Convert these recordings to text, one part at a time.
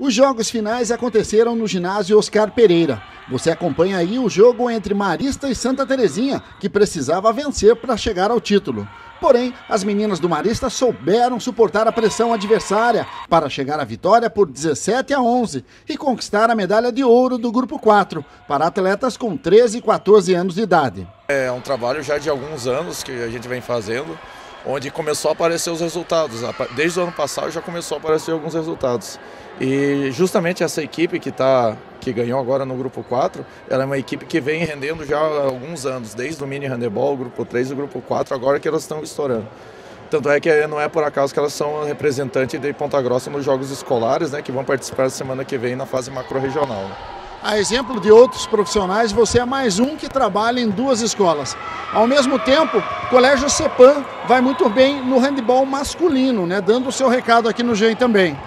Os jogos finais aconteceram no ginásio Oscar Pereira. Você acompanha aí o jogo entre Marista e Santa Terezinha, que precisava vencer para chegar ao título. Porém, as meninas do Marista souberam suportar a pressão adversária para chegar à vitória por 17 a 11 e conquistar a medalha de ouro do grupo 4 para atletas com 13 e 14 anos de idade. É um trabalho já de alguns anos que a gente vem fazendo onde começou a aparecer os resultados. Desde o ano passado já começou a aparecer alguns resultados. E justamente essa equipe que, tá, que ganhou agora no grupo 4, ela é uma equipe que vem rendendo já há alguns anos, desde o mini handebol, o grupo 3 e o grupo 4, agora que elas estão estourando. Tanto é que não é por acaso que elas são representantes de Ponta Grossa nos Jogos Escolares, né, que vão participar semana que vem na fase macro-regional. Né. A exemplo de outros profissionais, você é mais um que trabalha em duas escolas. Ao mesmo tempo, o Colégio Cepan vai muito bem no handebol masculino, né? Dando o seu recado aqui no GEM também.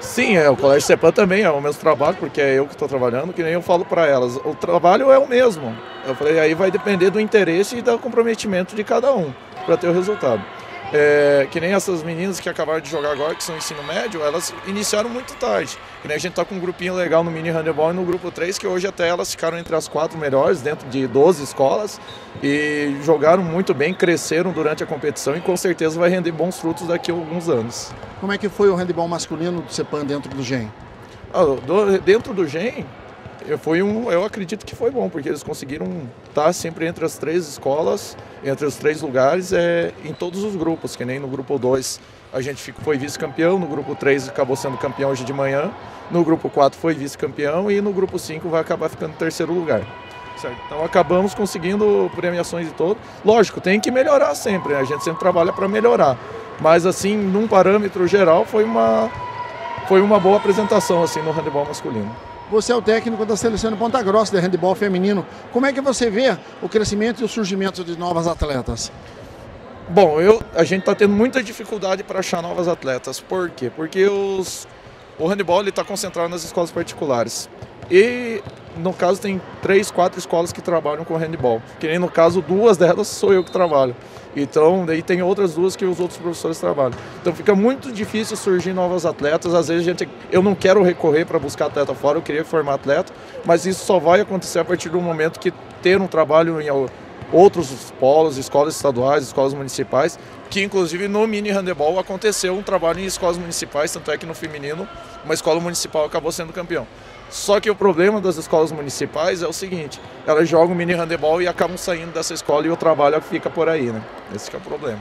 Sim, é, o Colégio Cepan também é o mesmo trabalho, porque é eu que estou trabalhando, que nem eu falo para elas. O trabalho é o mesmo. Eu falei, aí vai depender do interesse e do comprometimento de cada um para ter o resultado. É, que nem essas meninas que acabaram de jogar agora, que são ensino médio, elas iniciaram muito tarde. Que nem a gente tá com um grupinho legal no mini handebol e no grupo 3, que hoje até elas ficaram entre as quatro melhores dentro de 12 escolas e jogaram muito bem, cresceram durante a competição e com certeza vai render bons frutos daqui a alguns anos. Como é que foi o handebol masculino do CEPAN dentro do GEM? Ah, do, dentro do GEM, foi um, eu acredito que foi bom, porque eles conseguiram estar sempre entre as três escolas, entre os três lugares, é, em todos os grupos, que nem no grupo 2 a gente foi vice-campeão, no grupo 3 acabou sendo campeão hoje de manhã, no grupo 4 foi vice-campeão e no grupo 5 vai acabar ficando em terceiro lugar. Certo? Então acabamos conseguindo premiações de todo. Lógico, tem que melhorar sempre, né? a gente sempre trabalha para melhorar. Mas assim, num parâmetro geral, foi uma, foi uma boa apresentação assim no handebol masculino. Você é o técnico da seleção de Ponta Grossa de handebol feminino. Como é que você vê o crescimento e o surgimento de novas atletas? Bom, eu, a gente está tendo muita dificuldade para achar novas atletas. Por quê? Porque os, o handebol está concentrado nas escolas particulares. E no caso tem três, quatro escolas que trabalham com handball. Que nem no caso duas delas sou eu que trabalho. Então, daí tem outras duas que os outros professores trabalham. Então fica muito difícil surgir novos atletas. Às vezes gente, eu não quero recorrer para buscar atleta fora, eu queria formar atleta, mas isso só vai acontecer a partir do momento que ter um trabalho em outros polos, escolas estaduais, escolas municipais, que inclusive no mini handebol aconteceu um trabalho em escolas municipais, tanto é que no feminino uma escola municipal acabou sendo campeão. Só que o problema das escolas municipais é o seguinte, elas jogam mini handebol e acabam saindo dessa escola e o trabalho fica por aí, né? Esse é o problema.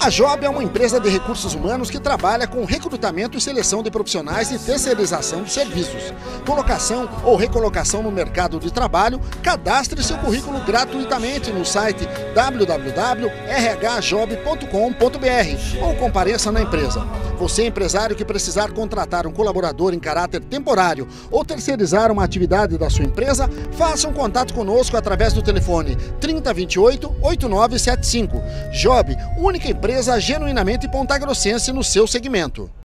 A Job é uma empresa de recursos humanos que trabalha com recrutamento e seleção de profissionais e terceirização de serviços. Colocação ou recolocação no mercado de trabalho, cadastre seu currículo gratuitamente no site www.rhjob.com.br ou compareça na empresa. Você, empresário que precisar contratar um colaborador em caráter temporário ou terceirizar uma atividade da sua empresa, faça um contato conosco através do telefone 3028 8975. Job, única empresa empresa genuinamente pontagrossense no seu segmento.